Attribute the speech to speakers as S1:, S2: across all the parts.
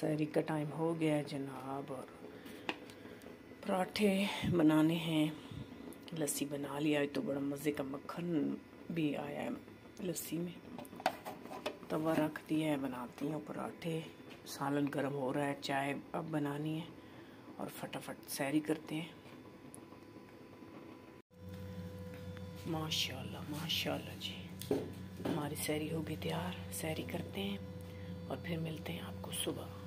S1: शहरी का टाइम हो गया जनाब और पराठे बनाने हैं। लस्सी बना लिया है तो बड़ा मज़े का मक्खन भी आया है लस्सी में। तवा रख दिया है, बनाती हूँ पराठे। सालन गर्म हो रहा है, चाय अब बनानी है और फटाफट सैरी करते हैं। माशाल्लाह माशाल्लाह जी। हमारी सैरी होगी तैयार, सैरी करते हैं और फिर मिलते हैं आपको सुबह।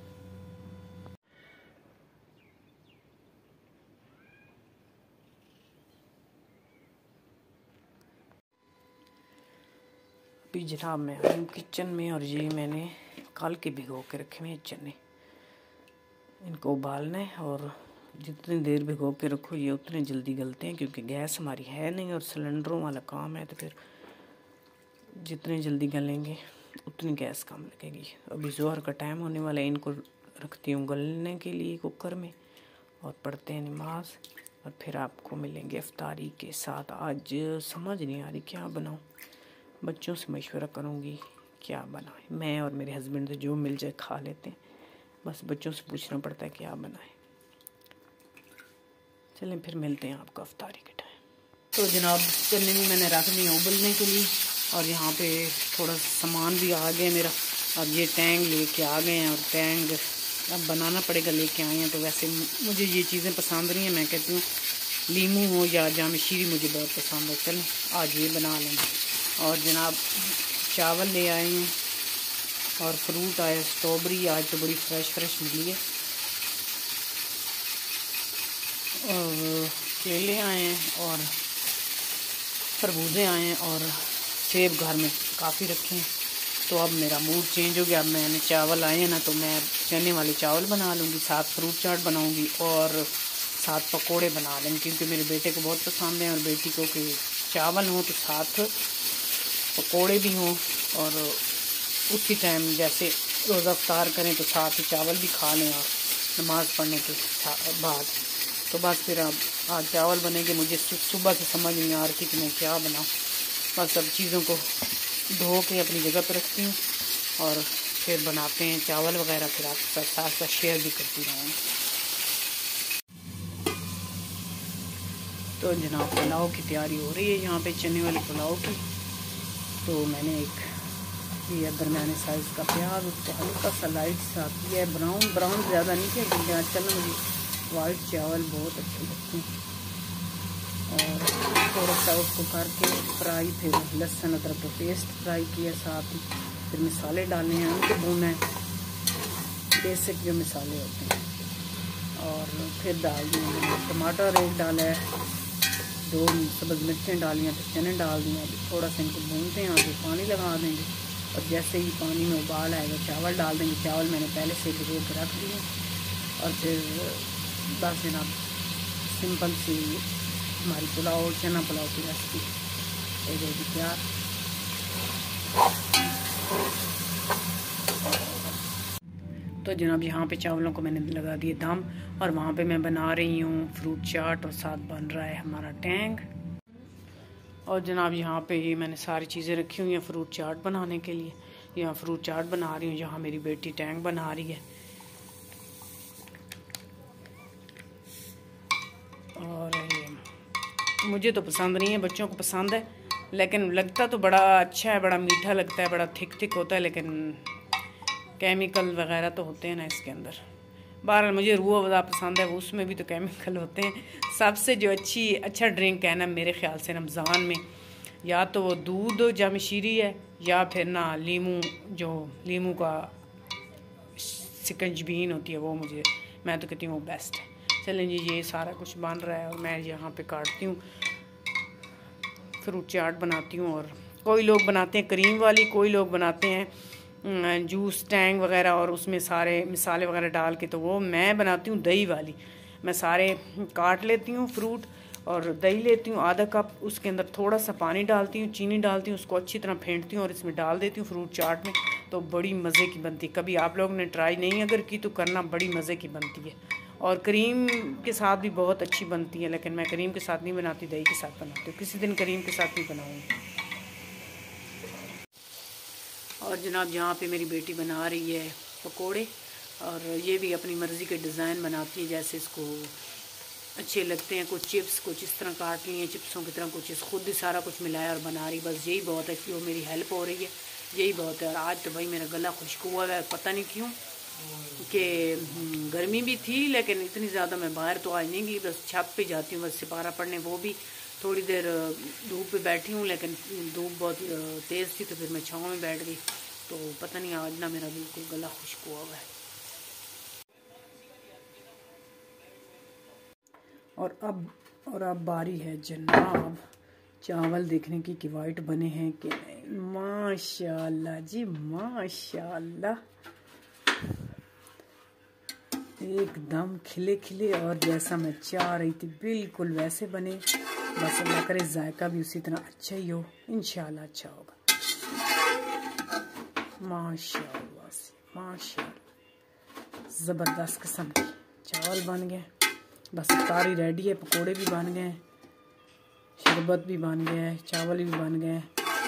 S1: अभी जनाब मैं हूँ किचन में और ये मैंने कल के भिगो के रखे हुए हैं चने इनको उबालना है और जितनी देर भिगो के रखो, ये उतने जल्दी गलते हैं क्योंकि गैस हमारी है नहीं और सिलेंडरों वाला काम है तो फिर जितने जल्दी गलेंगे, उतनी गैस कम लगेगी। अभी जोहर का टाइम होने वाला है, इनको रखती हूँ गलने के लिए कुकर में और पढ़ते हैं नमाज़ और फिर आपको मिलेंगे अफ्तारी के साथ। आज समझ नहीं आ रही क्या बनाऊँ। बच्चों से मशवरा करूँगी क्या बनाए। मैं और मेरे हस्बैंड से जो मिल जाए खा लेते हैं। बस बच्चों से पूछना पड़ता है क्या बनाए। चलें फिर मिलते हैं आपको अफ्तारी के टाइम तो जनाब, चने में मैंने रख दिया उबलने के लिए और यहाँ पे थोड़ा सामान भी आ गया मेरा। अब ये टैंग लेके आ गए हैं और टैंग अब बनाना पड़ेगा लेके आए हैं। तो वैसे मुझे ये चीज़ें पसंद नहीं हैं, मैं कहती हूँ, लीमू हो या जाम शीरी मुझे बहुत पसंद है। चलें, आज ये बना लेंगे। और जनाब चावल ले आए हैं और फ्रूट आया, स्ट्रॉबेरी, आज तो बड़ी फ्रेश फ्रेश मिली है। और केले आए हैं और खरबूजे आए हैं और सेब घर में काफ़ी रखे हैं। तो अब मेरा मूड चेंज हो गया। अब मैंने चावल आए हैं ना तो मैं चने वाले चावल बना लूँगी साथ फ्रूट चाट बनाऊँगी और साथ पकोड़े बना लेंगे। क्योंकि मेरे बेटे को बहुत पसंद है और बेटी को कि चावल हों तो साथ पकोड़े भी हों और उसी टाइम जैसे रोज़ा अफ्तार करें तो साथ ही चावल भी खा लें आप, नमाज़ पढ़ने के बाद। तो बस फिर अब, आज चावल बनेंगे, मुझे सुबह से समझ नहीं आ रही कि मैं क्या बनाऊँ। बस सब चीज़ों को धो के अपनी जगह पर रखती हूँ और फिर बनाते हैं चावल वगैरह, फिर आपके साथ साथ साथ शेयर भी करती रहूँगी तो जनाब पुलाव की तैयारी हो रही है यहाँ पे, चने वाले पुलाव की। तो मैंने एक ये दरमियाने साइज़ का प्याज, उसको हल्का सा लाइट सा किया ब्राउन ब्राउन ज़्यादा नहीं किया, क्योंकि आजकल मुझे वाइट चावल बहुत अच्छे लगते हैं। और थोड़ा सा उसको करके फ्राई फिर लहसुन अदरक का पेस्ट फ्राई किया साथ ही। फिर मसाले डालने हैं, उनको भूना है बेसिक जो मसाले होते हैं। और फिर डाल दिए टमाटर एक डाला है। दो सब्ज़ मिर्चें डाली हैं फिर चने डाल दिए थोड़ा सा इनको भूनते हैं और फिर पानी लगा देंगे। और जैसे ही पानी में उबाल आएगा, चावल डाल देंगे। चावल मैंने पहले से भिगो के रख दिए और फिर बस जनाब सिंपल सी हमारी पुलाव चना पुलाव की रेसिपी। हो तैयार। तो जनाब यहाँ पे चावलों को मैंने लगा दिए दम और वहाँ पे मैं बना रही हूँ फ्रूट चाट और साथ बन रहा है हमारा टैंक और जनाब यहाँ पे ये मैंने सारी चीज़ें रखी हुई हैं फ्रूट चाट बनाने के लिए। यहाँ फ्रूट चाट बना रही हूँ जहाँ मेरी बेटी टैंक बना रही है। और मुझे तो पसंद नहीं है, बच्चों को पसंद है, लेकिन लगता तो बड़ा अच्छा है, बड़ा मीठा लगता है, बड़ा थिक थिक होता है, लेकिन केमिकल वगैरह तो होते हैं ना इसके अंदर। बहरहाल मुझे रूह अफ़ज़ा पसंद है, वो उसमें भी तो केमिकल होते हैं। सबसे जो अच्छी अच्छा ड्रिंक है ना मेरे ख्याल से रमज़ान में, या तो वो दूध जाम शीरी है, या फिर ना लीमू, जो लीमू का सिकंजबीन होती है, वो मुझे, मैं तो कहती हूँ वो बेस्ट है। चलें जी, ये सारा कुछ बन रहा है और मैं यहाँ पे काटती हूँ। फ्रूट चाट बनाती हूँ और कोई लोग बनाते हैं, क्रीम वाली कोई लोग बनाते हैं। जूस, टैंग वगैरह और उसमें सारे मिसाले वगैरह डाल के तो वो मैं बनाती हूँ दही वाली। मैं सारे काट लेती हूँ फ्रूट और दही लेती हूँ आधा कप, उसके अंदर थोड़ा सा पानी डालती हूँ, चीनी डालती हूँ, उसको अच्छी तरह फेंटती हूँ और इसमें डाल देती हूँ फ्रूट चाट में तो बड़ी मज़े की बनती है। कभी आप लोगों ने ट्राई नहीं अगर की तो करना, बड़ी मज़े की बनती है। और क्रीम के साथ भी बहुत अच्छी बनती है, लेकिन मैं क्रीम के साथ नहीं बनाती, दही के साथ बनाती हूँ। किसी दिन क्रीम के साथ भी बनाऊँगी। और जनाब यहाँ पे मेरी बेटी बना रही है पकोड़े और ये भी अपनी मर्ज़ी के डिज़ाइन बनाती है जैसे इसको अच्छे लगते हैं कुछ चिप्स कुछ इस तरह काट लिए चिप्सों की तरह कुछ इस खुद ही सारा कुछ मिलाया और बना रही। बस यही बहुत है कि वो मेरी हेल्प हो रही है यही बहुत है। और आज तो भाई मेरा गला खुश्क हुआ है पता नहीं क्यों कि हम्म, गर्मी भी थी लेकिन इतनी ज़्यादा मैं बाहर तो आज नहीं गई बस छप पे जाती हूँ बस सिपारा पढ़ने वो भी थोड़ी देर धूप पे बैठी हूँ, लेकिन धूप बहुत तेज़ थी तो फिर मैं छाँव में बैठ गई। तो पता नहीं आज ना मेरा बिल्कुल गला खुश्क हुआ है। और अब और अब बारी है जनाब। चावल देखने की कि वाइट बने हैं कि माशाल्लाह जी, माशाल्लाह। एकदम खिले खिले और जैसा मैं चाह रही थी, बिल्कुल वैसे बने। बस अल्लाह करे, जायका भी उसी तरह अच्छा ही हो। इनशाला अच्छा होगा। से, माशाल्लाह। ज़बरदस्त किस्म की। चावल बन गए। बस सारी रेडी है, पकोड़े भी बन गए। शरबत भी बन गया है, चावल भी बन गए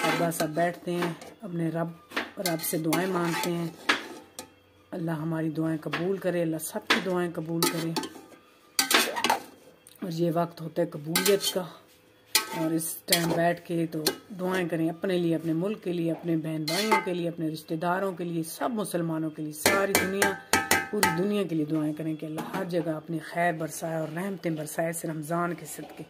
S1: और बस अब बैठते हैं, अपने रब रब से दुआएँ मांगते हैं। अल्लाह हमारी दुआएँ कबूल करे, अल्लाह सबकी दुआएँ कबूल करे। और ये वक्त होता है कबूलियत का। और इस टाइम बैठ के तो दुआएँ करें अपने लिए, अपने मुल्क के लिए, अपने बहन भाइयों के लिए, अपने रिश्तेदारों के लिए, सब मुसलमानों के लिए, सारी दुनिया, पूरी दुनिया के लिए दुआएँ करें कि अल्लाह हर जगह अपनी खैर बरसाए और रहमतें बरसाए इस रमज़ान के सदके।